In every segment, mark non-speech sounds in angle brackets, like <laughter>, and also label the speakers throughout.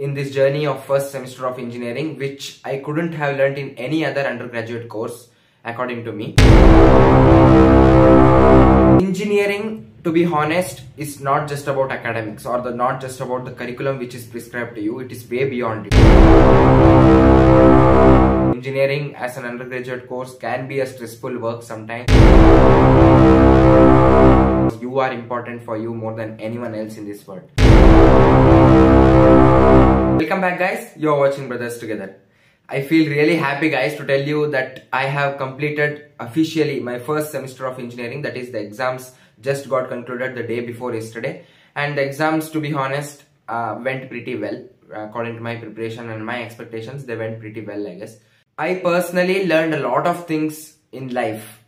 Speaker 1: in this journey of first semester of engineering which I couldn't have learnt in any other undergraduate course according to me. Engineering to be honest is not just about academics or the not just about the curriculum which is prescribed to you. It is way beyond it. Engineering as an undergraduate course can be a stressful work sometimes. You are important for you more than anyone else in this world welcome back guys. You are watching brothers together. I feel really happy guys to tell you that I have completed officially my first semester of engineering. That is the exams just got concluded the day before yesterday. And the exams to be honest uh, went pretty well. According to my preparation and my expectations they went pretty well I guess. I personally learned a lot of things in life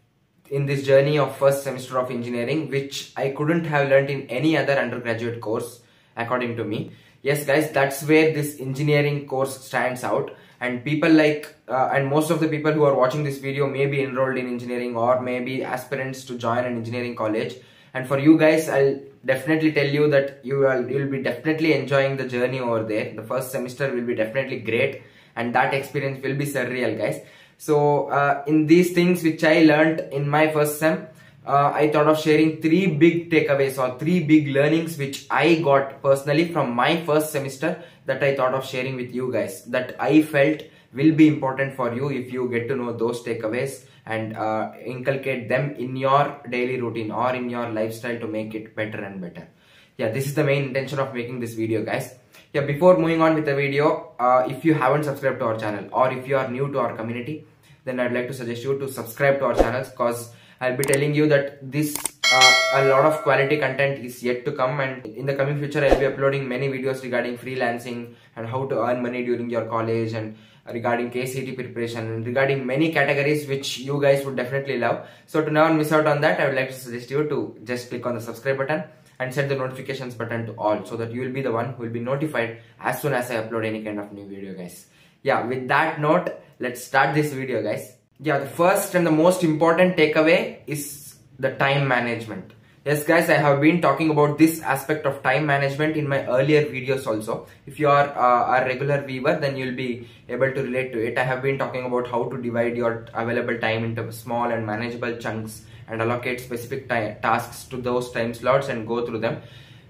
Speaker 1: in this journey of first semester of engineering which I couldn't have learned in any other undergraduate course according to me. Yes guys that's where this engineering course stands out. And people like uh, and most of the people who are watching this video may be enrolled in engineering or maybe aspirants to join an engineering college. And for you guys i'll definitely tell you that you will you'll be definitely enjoying the journey over there. The first semester will be definitely great. And that experience will be surreal guys. So uh, in these things which i learned in my first sem uh, I thought of sharing three big takeaways or three big learnings which I got personally from my first semester that I thought of sharing with you guys that I felt will be important for you if you get to know those takeaways and uh, inculcate them in your daily routine or in your lifestyle to make it better and better. Yeah, this is the main intention of making this video guys. Yeah, before moving on with the video, uh, if you haven't subscribed to our channel or if you are new to our community, then I'd like to suggest you to subscribe to our channels because I'll be telling you that this uh, a lot of quality content is yet to come and in the coming future I'll be uploading many videos regarding freelancing and how to earn money during your college and regarding KCET preparation and regarding many categories which you guys would definitely love. So to not miss out on that I would like to suggest you to just click on the subscribe button and set the notifications button to all so that you will be the one who will be notified as soon as I upload any kind of new video guys. Yeah with that note let's start this video guys yeah the first and the most important takeaway is the time management. Yes guys i have been talking about this aspect of time management in my earlier videos also. If you are uh, a regular viewer then you'll be able to relate to it. I have been talking about how to divide your available time into small and manageable chunks and allocate specific tasks to those time slots and go through them.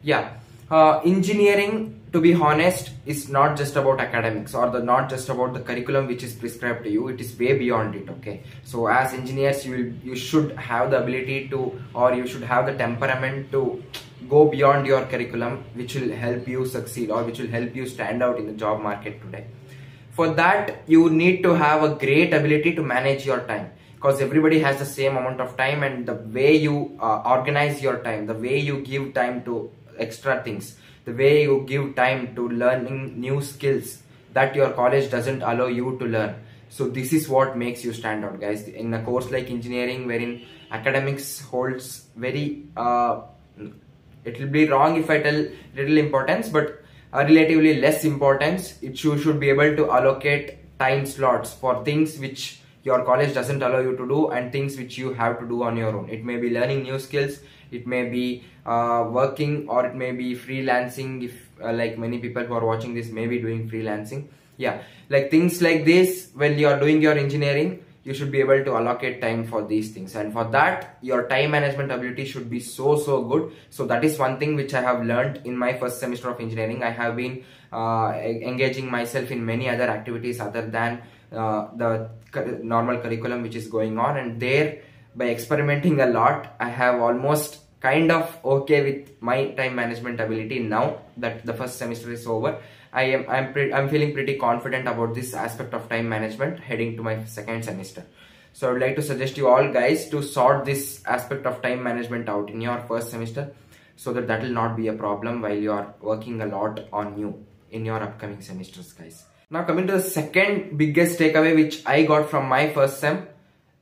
Speaker 1: Yeah uh, engineering to be honest is not just about academics or the not just about the curriculum which is prescribed to you. It is way beyond it okay? So as engineers you will you should have the ability to or you should have the temperament to go beyond your curriculum which will help you succeed or which will help you stand out in the job market today. For that you need to have a great ability to manage your time because everybody has the same amount of time and the way you uh, organize your time the way you give time to extra things. The way you give time to learning new skills that your college doesn't allow you to learn. So this is what makes you stand out guys. In a course like engineering wherein academics holds very uh, it will be wrong if i tell little importance but uh, relatively less importance it you should be able to allocate time slots for things which your college doesn't allow you to do and things which you have to do on your own. It may be learning new skills it may be uh, working or it may be freelancing. If uh, like many people who are watching this may be doing freelancing. Yeah like things like this when you are doing your engineering you should be able to allocate time for these things. And for that your time management ability should be so so good. So that is one thing which i have learned in my first semester of engineering. I have been uh, engaging myself in many other activities other than Uh, the normal curriculum which is going on and there by experimenting a lot i have almost kind of okay with my time management ability now that the first semester is over. I am i'm i'm feeling pretty confident about this aspect of time management heading to my second semester. So i would like to suggest you all guys to sort this aspect of time management out in your first semester so that that will not be a problem while you are working a lot on you in your upcoming semesters guys now coming to the second biggest takeaway which I got from my first sem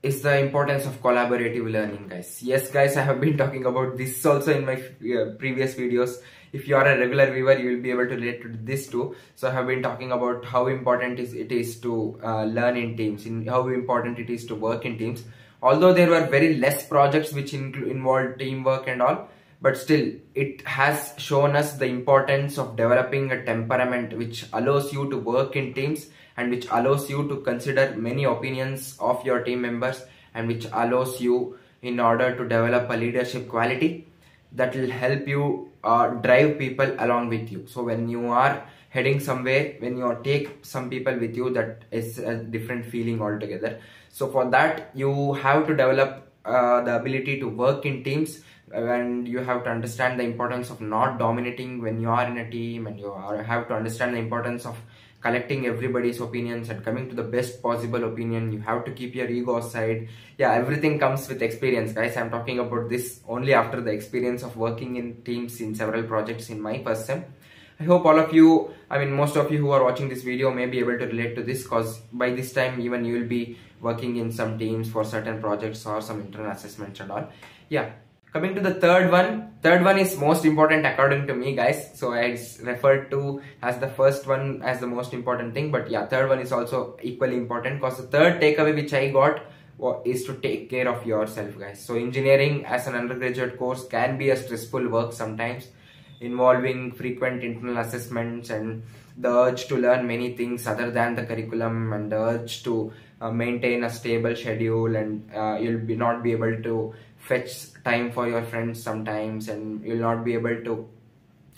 Speaker 1: is the importance of collaborative learning guys. Yes guys I have been <laughs> talking about this also in my uh, previous videos. If you are a regular viewer you will be able to relate to this too. So I have been talking about how important it is to uh, learn in teams, in how important it is to work in teams. Although there were very less projects which involved teamwork and all, but still it has shown us the importance of developing a temperament which allows you to work in teams and which allows you to consider many opinions of your team members and which allows you in order to develop a leadership quality that will help you uh, drive people along with you. So when you are heading somewhere when you take some people with you that is a different feeling altogether. So for that you have to develop uh, the ability to work in teams and you have to understand the importance of not dominating when you are in a team and you are, have to understand the importance of collecting everybody's opinions and coming to the best possible opinion. You have to keep your ego aside. Yeah everything comes with experience guys. I'm talking about this only after the experience of working in teams in several projects in my first i hope all of you i mean most of you who are watching this video may be able to relate to this because by this time even you will be working in some teams for certain projects or some internal assessments and all. Yeah. Coming to the third one third one is most important according to me guys. So i referred to as the first one as the most important thing but yeah third one is also equally important because the third takeaway which i got is to take care of yourself guys. So engineering as an undergraduate course can be a stressful work sometimes involving frequent internal assessments and the urge to learn many things other than the curriculum and the urge to uh, maintain a stable schedule and uh, you'll be not be able to fetch time for your friends sometimes and you'll not be able to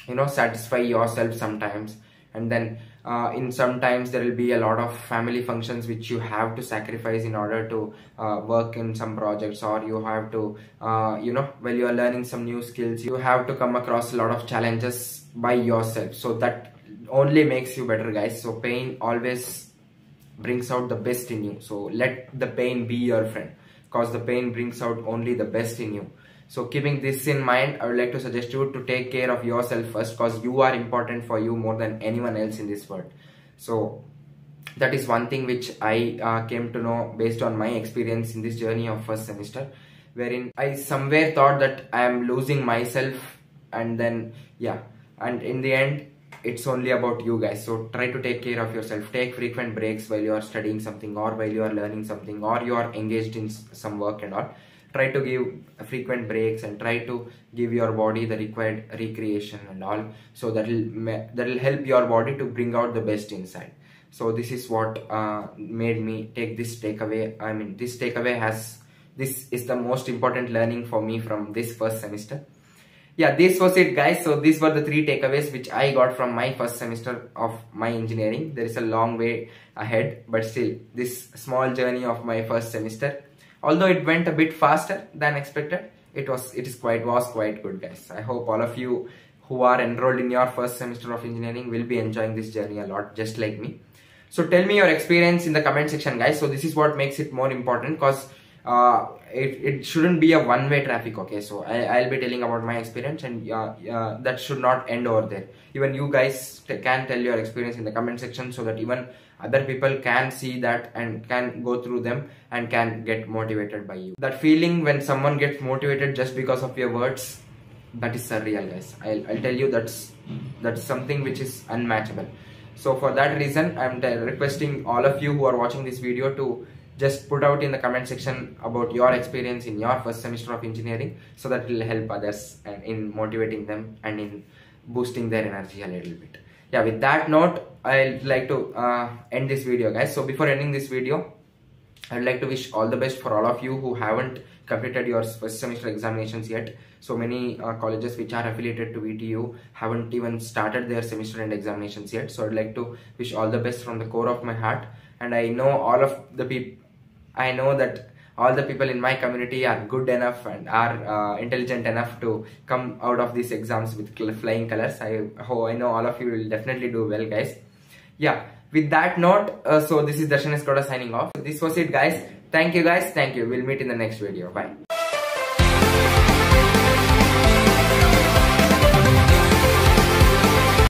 Speaker 1: you know satisfy yourself sometimes. And then uh, in sometimes there will be a lot of family functions which you have to sacrifice in order to uh, work in some projects or you have to uh, you know while you are learning some new skills. You have to come across a lot of challenges by yourself. So that only makes you better guys. So pain always brings out the best in you. So let the pain be your friend because the pain brings out only the best in you so keeping this in mind i would like to suggest you to take care of yourself first because you are important for you more than anyone else in this world. So that is one thing which i uh, came to know based on my experience in this journey of first semester wherein i somewhere thought that i am losing myself and then yeah. And in the end it's only about you guys. So try to take care of yourself. Take frequent breaks while you are studying something or while you are learning something or you are engaged in some work and all try to give frequent breaks and try to give your body the required recreation and all. So that will that will help your body to bring out the best inside. So this is what uh, made me take this takeaway. I mean this takeaway has this is the most important learning for me from this first semester. Yeah this was it guys. So these were the three takeaways which i got from my first semester of my engineering. There is a long way ahead but still this small journey of my first semester although it went a bit faster than expected it was it is quite was quite good guys. I hope all of you who are enrolled in your first semester of engineering will be enjoying this journey a lot just like me. So tell me your experience in the comment section guys. So this is what makes it more important because uh, it, shouldn't be a one-way traffic okay? So I, will be telling about my experience and uh, that should not end over there. Even you guys can tell your experience in the comment section so that even other people can see that and can go through them and can get motivated by you. That feeling when someone gets motivated just because of your words that is surreal guys. I'll, I'll tell you that's that's something which is unmatchable. So for that reason i'm requesting all of you who are watching this video to just put out in the comment section about your experience in your first semester of engineering so that will help others and in motivating them and in boosting their energy a little bit. Yeah with that note i'd like to uh, end this video guys. So before ending this video i'd like to wish all the best for all of you who haven't completed your first semester examinations yet. So many uh, colleges which are affiliated to VTU haven't even started their semester end examinations yet. So i'd like to wish all the best from the core of my heart. And i know all of the people I know that all the people in my community are good enough and are uh, intelligent enough to come out of these exams with flying colors. I, oh, I know all of you will definitely do well guys. Yeah, with that note, uh, so this is Darshan S Gowda signing off. This was it guys. Thank you guys. Thank you. We'll meet in the next video. Bye.